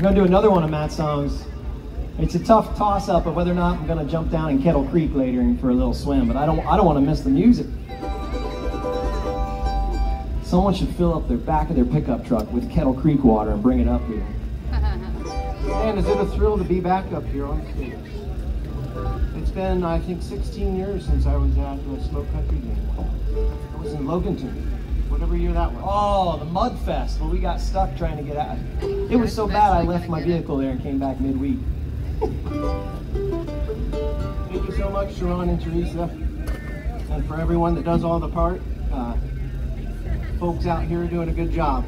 We're gonna do another one of Matt's songs. It's a tough toss-up of whether or not I'm gonna jump down in Kettle Creek later and for a little swim, but I don't I don't want to miss the music. Someone should fill up their back of their pickup truck with Kettle Creek water and bring it up here. Man, is it a thrill to be back up here on stage? It's been, I think, 16 years since I was at the Smoked Country Jam. I was in Loganton, whatever year that was. Oh, the Mud Fest. Well, we got stuck trying to get out. It was so bad I left my vehicle there and came back midweek. Thank you so much, Sharon and Teresa, and for everyone that does all the part. Uh, folks out here are doing a good job.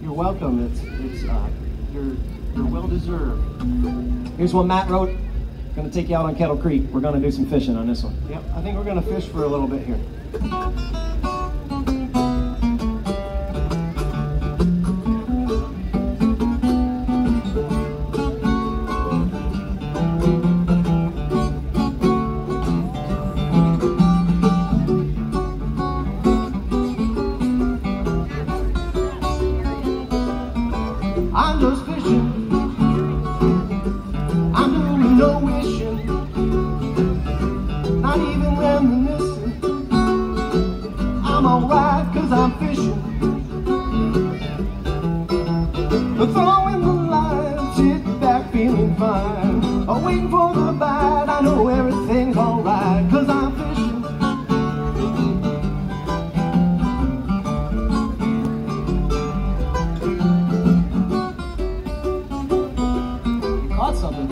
You're welcome. It's it's uh, you're you're well deserved. Here's what Matt wrote. Gonna take you out on Kettle Creek. We're gonna do some fishing on this one. Yep, I think we're gonna fish for a little bit here. I'm alright cause I'm fishing. But throwing the line, sit back feeling fine. I'm waiting for the bite. I know everything's alright cause I'm fishing. You caught something.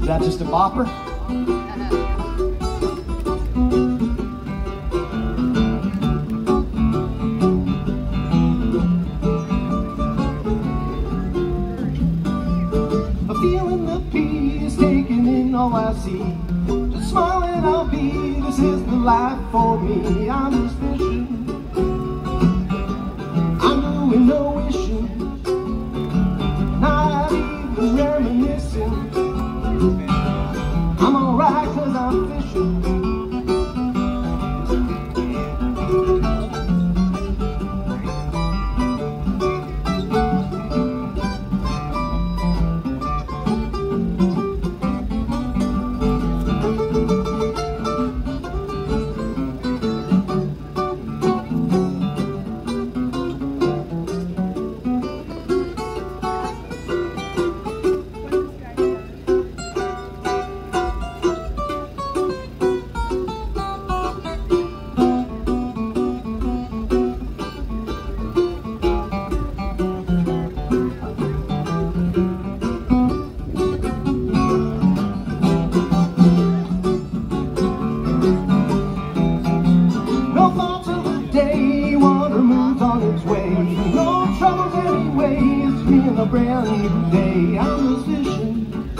Is that just a bopper? All I see. Just smiling I'll be. This is the life for me. in a brand new day. I'm a vision.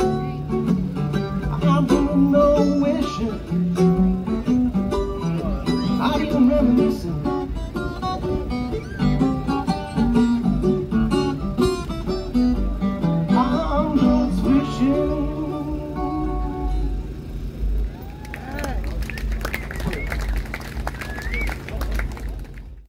I'm doing no wishing.